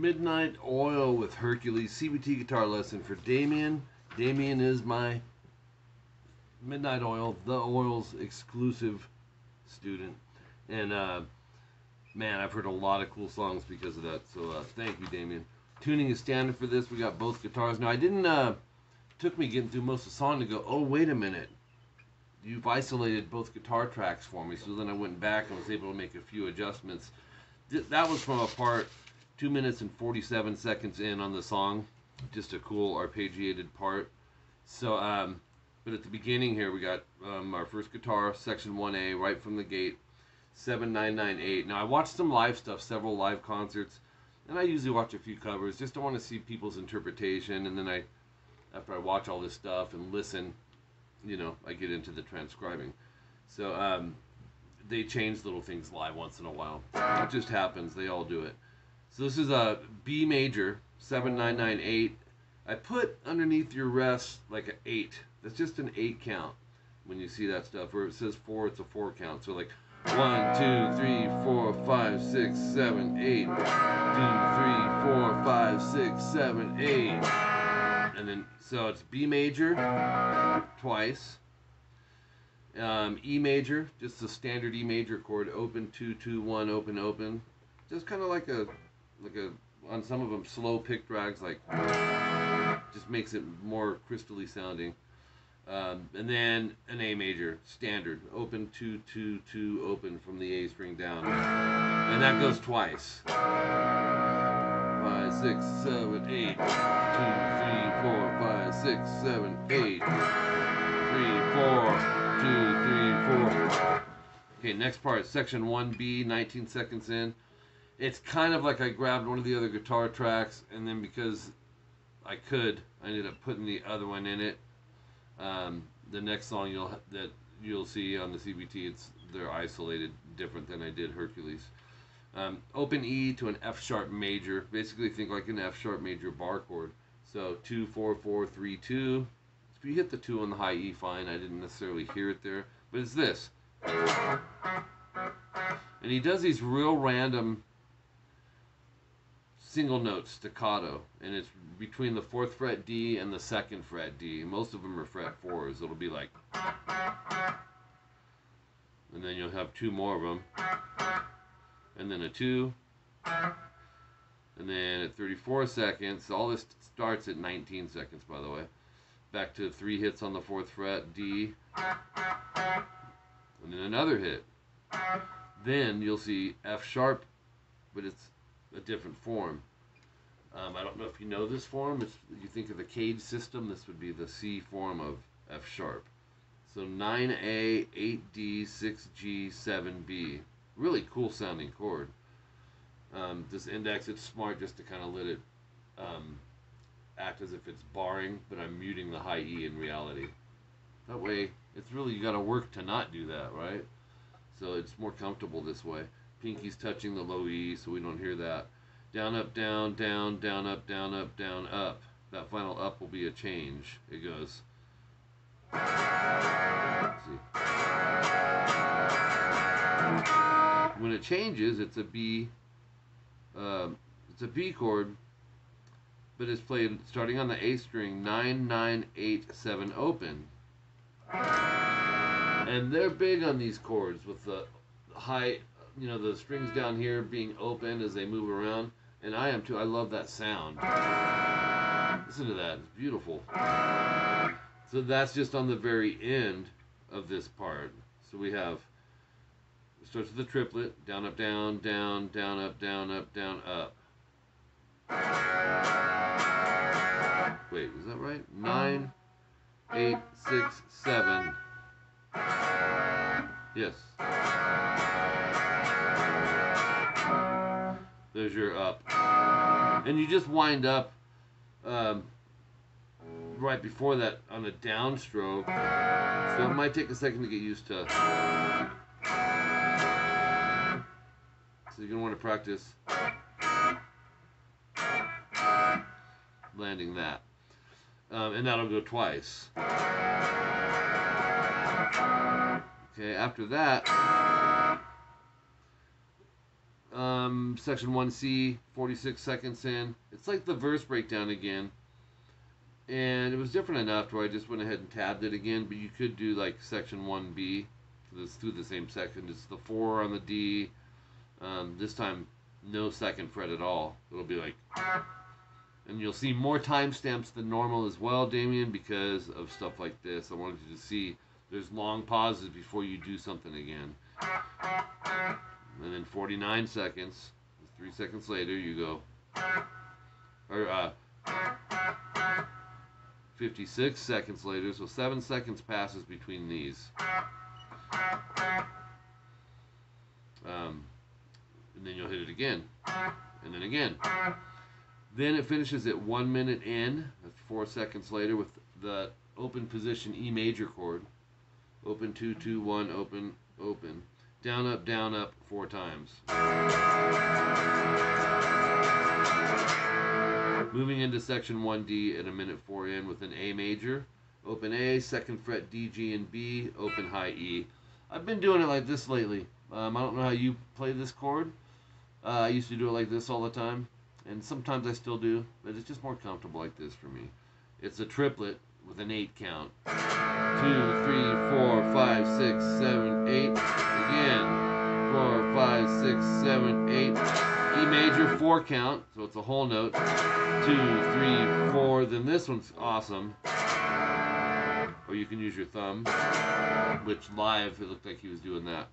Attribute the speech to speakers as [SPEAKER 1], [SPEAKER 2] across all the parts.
[SPEAKER 1] Midnight Oil with Hercules CVT guitar lesson for Damien. Damien is my Midnight Oil, the oil's exclusive student. And uh, man, I've heard a lot of cool songs because of that. So uh, thank you, Damien. Tuning is standard for this. We got both guitars. Now I didn't. Uh, took me getting through most of the song to go. Oh wait a minute. You've isolated both guitar tracks for me. So then I went back and was able to make a few adjustments. That was from a part two minutes and 47 seconds in on the song. Just a cool arpeggiated part. So, um, but at the beginning here, we got um, our first guitar, section 1A, right from the gate, 7998. Now, I watched some live stuff, several live concerts, and I usually watch a few covers just to want to see people's interpretation. And then I, after I watch all this stuff and listen, you know, I get into the transcribing. So, um, they change little things live once in a while. It just happens. They all do it. So this is a B major, 7998. I put underneath your rest like an 8. That's just an 8 count when you see that stuff. Where it says 4, it's a 4 count. So like 1, 2, 3, 4, 5, 6, 7, 8. 2, 3, 4, 5, 6, 7, 8. And then, so it's B major twice. Um, e major, just the standard E major chord, open, 2, 2, 1, open, open. Just kind of like a like a on some of them slow pick drags like just makes it more crystally sounding. Um, and then an A major standard open two two two open from the A string down, and that goes twice. Five six seven eight two three four five six seven eight three four two three four. Okay, next part, section 1B, 19 seconds in it's kind of like I grabbed one of the other guitar tracks, and then because I could, I ended up putting the other one in it. Um, the next song you'll that you'll see on the CVT, it's they're isolated different than I did Hercules. Um, open E to an F sharp major, basically think like an F sharp major bar chord. So two four four three two. If you hit the two on the high E, fine. I didn't necessarily hear it there, but it's this. And he does these real random single note staccato, and it's between the fourth fret D and the second fret D. Most of them are fret fours. It'll be like, and then you'll have two more of them, and then a two, and then at 34 seconds, all this starts at 19 seconds, by the way. Back to three hits on the fourth fret D, and then another hit. Then you'll see F sharp, but it's a different form. Um, I don't know if you know this form. It's, you think of the cage system, this would be the C form of F sharp. So 9A, 8D, 6G, 7B. Really cool sounding chord. Um, this index, it's smart just to kind of let it um, act as if it's barring, but I'm muting the high E in reality. That way, it's really, you got to work to not do that, right? So it's more comfortable this way. Pinky's touching the low E, so we don't hear that. Down, up, down, down, down, up, down, up, down, up. That final up will be a change. It goes. When it changes, it's a B. Um, it's a B chord, but it's played starting on the A string, nine, nine, eight, seven, open. And they're big on these chords with the high you know the strings down here being open as they move around. And I am too I love that sound. Listen to that it's beautiful. So that's just on the very end of this part. So we have it starts with the triplet down up down down down up down up down up. Wait was that right? Nine eight six seven. Yes There's your up. And you just wind up um, right before that on a downstroke. So it might take a second to get used to. So you're going to want to practice landing that. Um, and that'll go twice. Okay, after that, um, section 1C, 46 seconds in. It's like the verse breakdown again. And it was different enough where I just went ahead and tabbed it again, but you could do like section 1B. This through the same section. It's the 4 on the D. Um, this time, no second fret at all. It'll be like. And you'll see more timestamps than normal as well, Damien, because of stuff like this. I wanted you to see there's long pauses before you do something again. And then 49 seconds, three seconds later, you go. Or, uh, 56 seconds later, so seven seconds passes between these. Um, and then you'll hit it again, and then again. Then it finishes at one minute in, that's four seconds later, with the open position E major chord. Open, two, two, one, open, open. Down, up, down, up, four times. Moving into section 1D at a minute 4 in with an A major. Open A, second fret D, G, and B, open high E. I've been doing it like this lately. Um, I don't know how you play this chord. Uh, I used to do it like this all the time, and sometimes I still do, but it's just more comfortable like this for me. It's a triplet with an 8 count. Two, three, four, five, six, seven, eight. Again. Four, five, six, seven, eight. E major, 4 count, so it's a whole note. Two, three, four. Then this one's awesome. Or you can use your thumb, which live, it looked like he was doing that.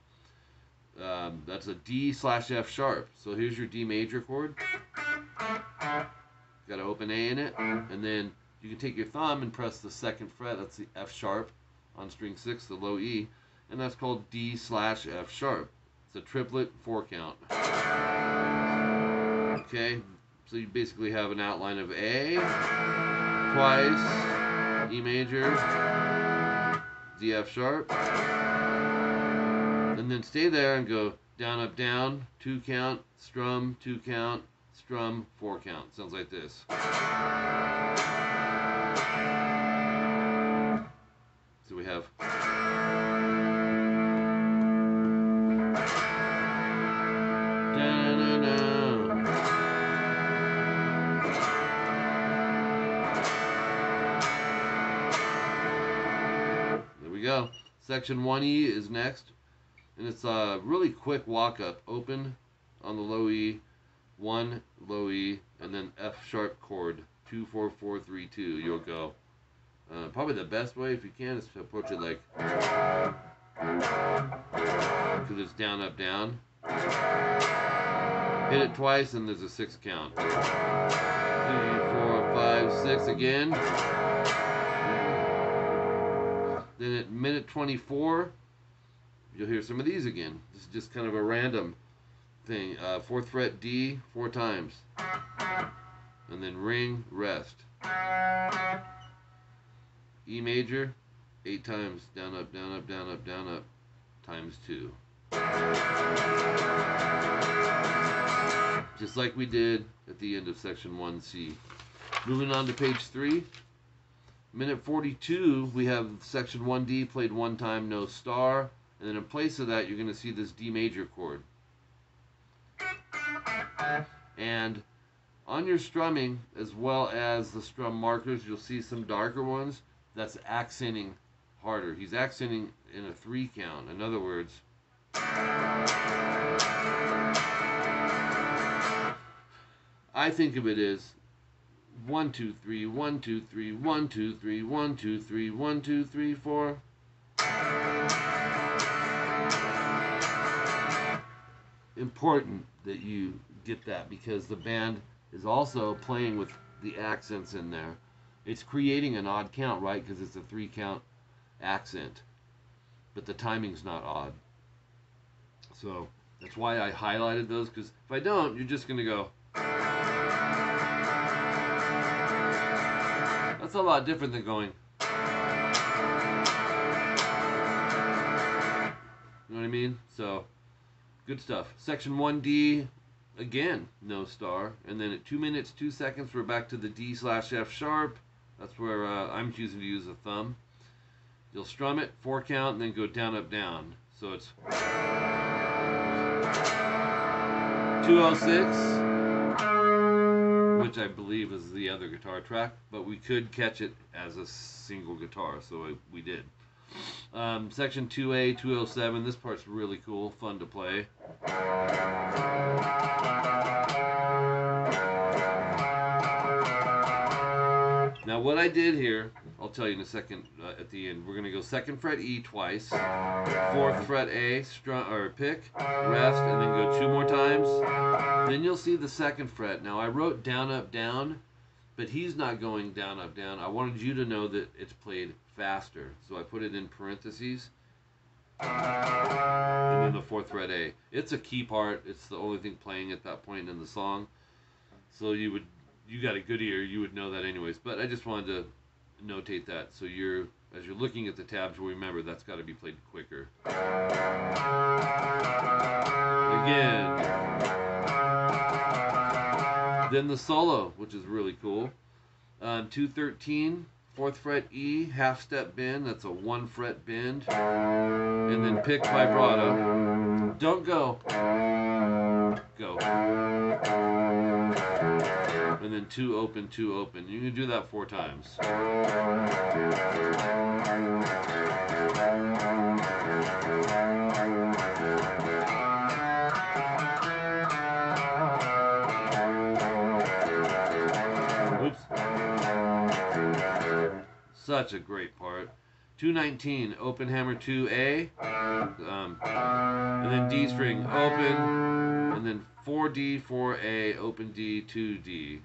[SPEAKER 1] Um, that's a D slash F sharp. So here's your D major chord. Got an open A in it, and then you can take your thumb and press the second fret. That's the F sharp on string six, the low E, and that's called D slash F sharp. It's a triplet four count. Okay, so you basically have an outline of A twice, E major, D F sharp, and then stay there and go down, up, down, two count, strum, two count, strum, four count. Sounds like this. Section 1E is next. And it's a really quick walk up. Open on the low E, 1 low E, and then F sharp chord, 2 4 4 3 2. You'll go. Uh, probably the best way, if you can, is to approach it like. Because it's down, up, down. Hit it twice, and there's a six count. Three, four, five, six again. Then at minute 24, you'll hear some of these again. This is just kind of a random thing. Uh, fourth fret D four times. And then ring, rest. E major, eight times. Down, up, down, up, down, up, down, up. Times two. Just like we did at the end of section 1C. Moving on to page 3. Minute 42, we have section 1D played one time, no star. And then in place of that, you're going to see this D major chord. And on your strumming, as well as the strum markers, you'll see some darker ones. That's accenting harder. He's accenting in a three count. In other words, I think of it as one, two, three, one, two, three, one, two, three, one, two, three, one, two, three, four. Important that you get that because the band is also playing with the accents in there. It's creating an odd count, right? Because it's a three count accent, but the timing's not odd. So that's why I highlighted those because if I don't, you're just going to go. A lot different than going. You know what I mean? So, good stuff. Section 1D, again, no star. And then at 2 minutes, 2 seconds, we're back to the D slash F sharp. That's where uh, I'm choosing to use a thumb. You'll strum it, 4 count, and then go down, up, down. So it's. 206, which I believe is the other guitar track, but we could catch it as a single guitar, so I, we did. Um, section 2A, 207, this part's really cool, fun to play. Now what I did here, I'll tell you in a second uh, at the end. We're gonna go second fret E twice, fourth fret A, strum or pick, rest, and then go two more times. Then you'll see the second fret. Now I wrote down up down, but he's not going down up down. I wanted you to know that it's played faster, so I put it in parentheses. And then the fourth fret A. It's a key part. It's the only thing playing at that point in the song. So you would you got a good ear, you would know that anyways. But I just wanted to notate that so you're as you're looking at the tabs, remember that's got to be played quicker. Again. Then the solo, which is really cool. Um, 213, fourth fret E, half step bend. That's a one fret bend. And then pick vibrato. Don't go. Go two open, two open. You can do that four times. Oops. Such a great part. 219, open hammer 2A, um, and then D string open, and then 4D, 4A, open D, 2D.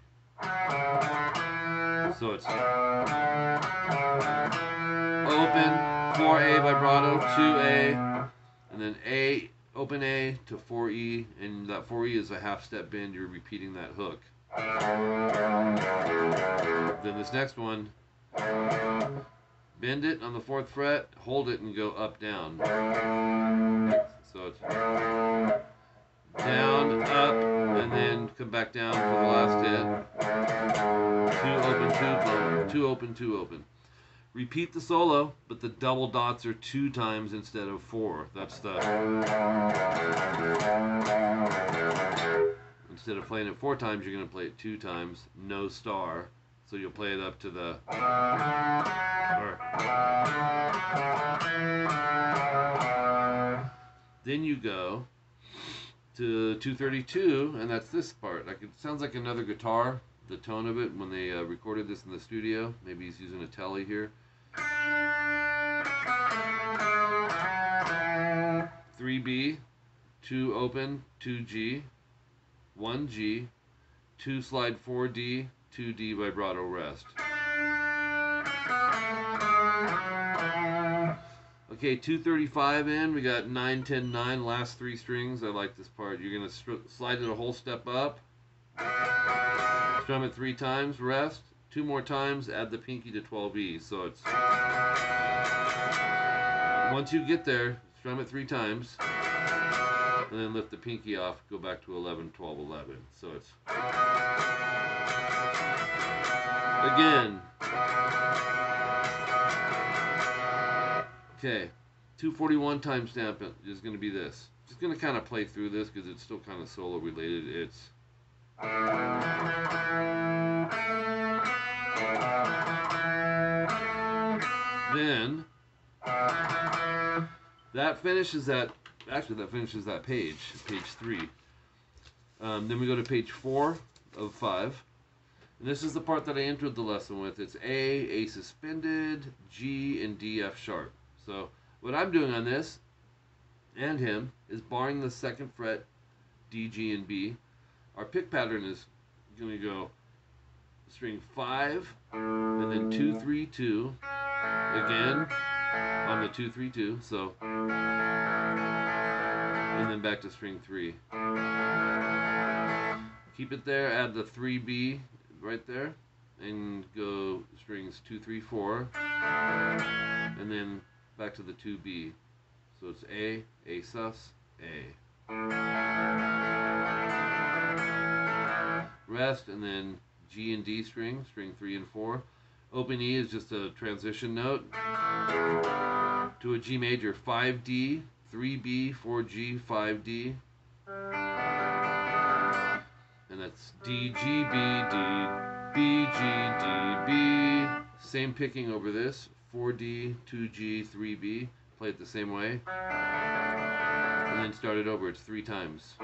[SPEAKER 1] So it's open, 4A vibrato, 2A, and then A, open A to 4E, and that 4E is a half step bend, you're repeating that hook. Then this next one, bend it on the fourth fret, hold it, and go up, down. So it's down, up, and then come back down for the last hit. Two open, two open, two open, two open. Repeat the solo, but the double dots are two times instead of four. That's the... Instead of playing it four times, you're going to play it two times, no star. So you'll play it up to the... Or, then you go to 232, and that's this part. Like it sounds like another guitar. The tone of it when they uh, recorded this in the studio. Maybe he's using a Tele here. Three B, two open, two G, one G, two slide four D, two D vibrato rest. Okay, 235 in, we got 9, 10, 9, last three strings. I like this part. You're going to slide it a whole step up. Strum it three times, rest. Two more times, add the pinky to 12E. So it's... Once you get there, strum it three times. And then lift the pinky off, go back to 11, 12, 11. So it's... Again. Okay, 241 timestamp is going to be this. Just going to kind of play through this because it's still kind of solo related. It's then that finishes that. Actually, that finishes that page, page three. Um, then we go to page four of five. And this is the part that I entered the lesson with. It's A, A suspended, G, and D, F sharp. So what I'm doing on this and him is barring the second fret D, G, and B. Our pick pattern is going to go string 5 and then 2, 3, 2 again on the 2, 3, 2. So and then back to string 3. Keep it there, add the 3B right there and go strings 2, 3, 4 and then back to the 2B. So it's A, A sus, A. Rest, and then G and D string, string 3 and 4. Open E is just a transition note to a G major, 5D, 3B, 4G, 5D. And that's D, G, B, D, B, G, D, B. Same picking over this. 4D, 2G, 3B. Play it the same way. And then start it over. It's three times.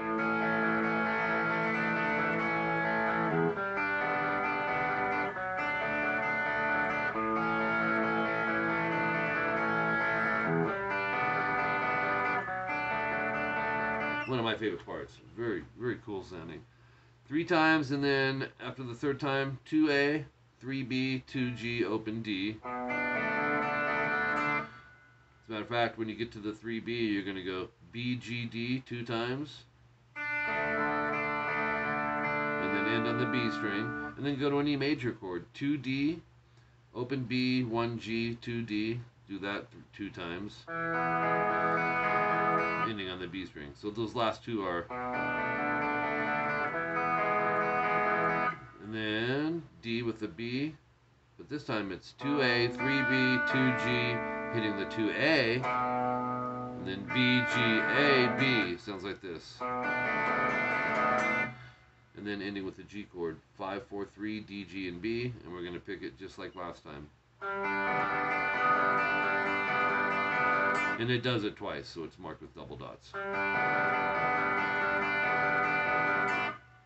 [SPEAKER 1] One of my favorite parts. Very, very cool sounding. Three times, and then after the third time, 2A, 3B, 2G, open D. Matter of fact, when you get to the 3B, you're going to go B, G, D two times. And then end on the B string. And then go to an E major chord. 2D, open B, 1G, 2D. Do that two times. Ending on the B string. So those last two are. And then D with the B. But this time it's 2A, 3B, 2G, hitting the 2A. And then B, G, A, B. Sounds like this. And then ending with the G chord. 5, 4, 3, D, G, and B. And we're going to pick it just like last time. And it does it twice, so it's marked with double dots.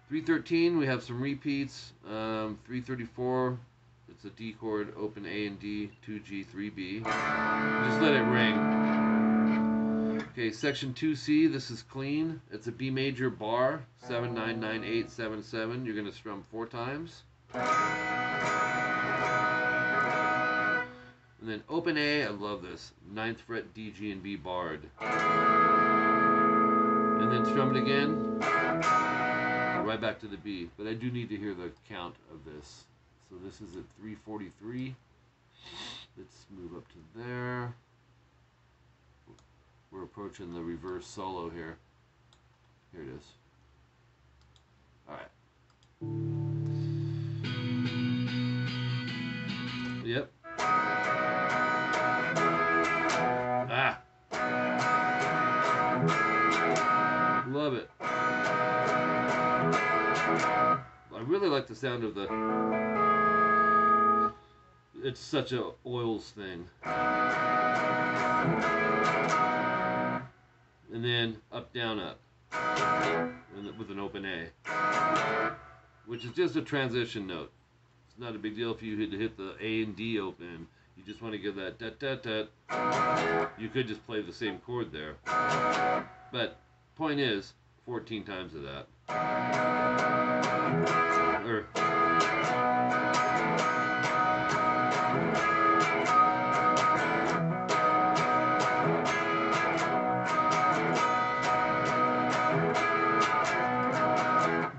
[SPEAKER 1] 313, we have some repeats. Um, 334, it's a D chord, open A and D, 2G, 3B. Just let it ring. Okay, section 2C, this is clean. It's a B major bar, 7, 9, 9, 8, 7, 7. You're going to strum four times. And then open A, I love this. Ninth fret, D, G, and B barred. And then strum it again. Right back to the B. But I do need to hear the count of this. So this is at 343. Let's move up to there. We're approaching the reverse solo here. Here it is. Like the sound of the. It's such a oils thing. And then up, down, up. With an open A. Which is just a transition note. It's not a big deal if you hit, hit the A and D open. You just want to give that. You could just play the same chord there. But point is, 14 times of that. Or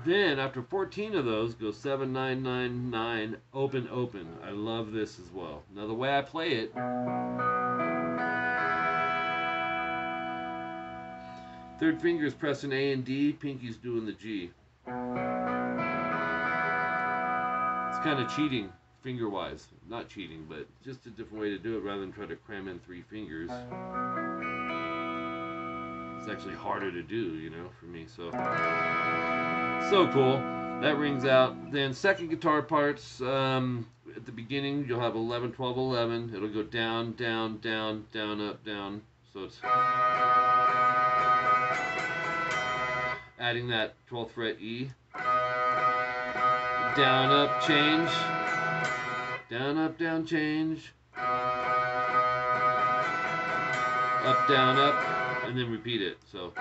[SPEAKER 1] Then after 14 of those, go 7, 9, 9, 9, open, open. I love this as well. Now the way I play it, third finger is pressing A and D, pinky's doing the G. It's kind of cheating finger-wise. Not cheating, but just a different way to do it rather than try to cram in three fingers. It's actually harder to do, you know, for me. So, so cool. That rings out. Then second guitar parts. Um, at the beginning, you'll have 11, 12, 11. It'll go down, down, down, down, up, down. So it's adding that 12th fret E. Down, up, change. Down, up, down, change. Up, down, up, and then repeat it. So.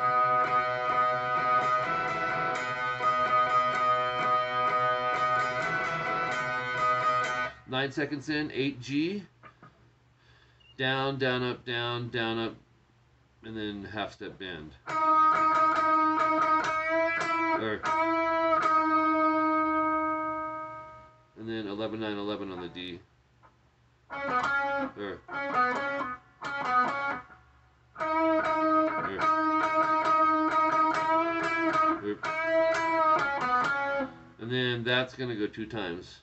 [SPEAKER 1] Nine seconds in, 8G. Down, down, up, down, down, up, and then half step bend. Or, and then 11, 9, 11 on the D. Or, and then that's going to go two times.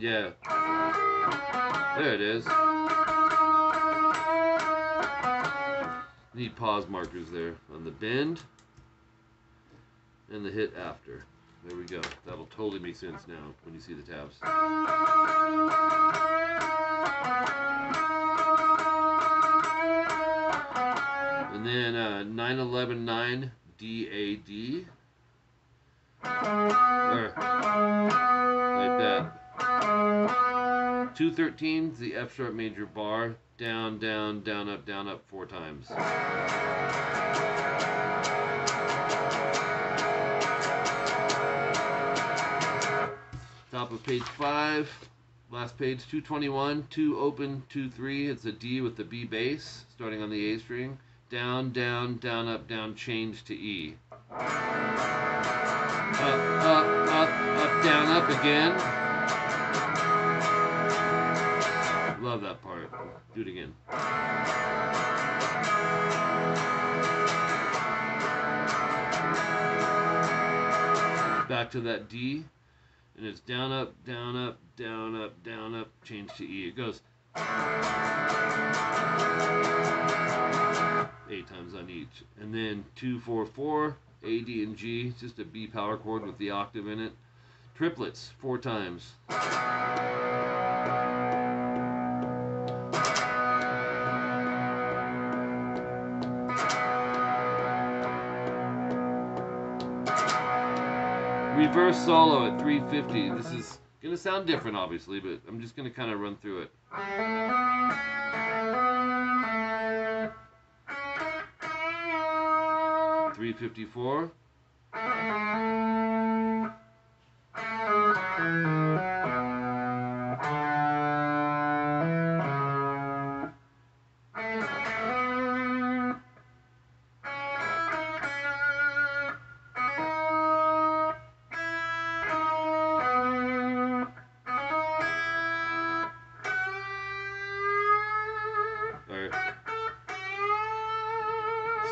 [SPEAKER 1] Yeah. There it is. Need pause markers there on the bend and the hit after. There we go. That'll totally make sense now when you see the tabs. And then uh, 9119 DAD. Like that. 213 the F sharp major bar. Down, down, down, up, down, up four times. Top of page five. Last page, 221, 2 open, 2 3. It's a D with the B bass, starting on the A string. Down, down, down, up, down, change to E. Up, up, up, up, down, up again. Love that part. Do it again. Back to that D and it's down, up, down, up, down, up, down, up, change to E. It goes eight times on each. And then two, four, four, A, D, and G, just a B power chord with the octave in it. Triplets, four times. Reverse solo at 350. This is going to sound different, obviously, but I'm just going to kind of run through it. Three fifty four.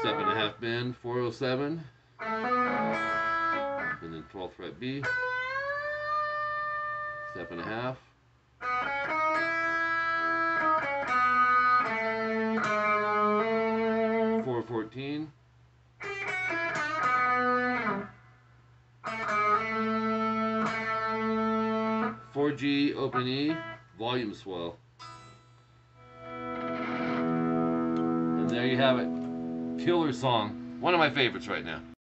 [SPEAKER 1] Step and a half bend, 407, and then 12th fret B, step and a half, four fourteen, four G open E, volume swell. Killer song. One of my favorites right now.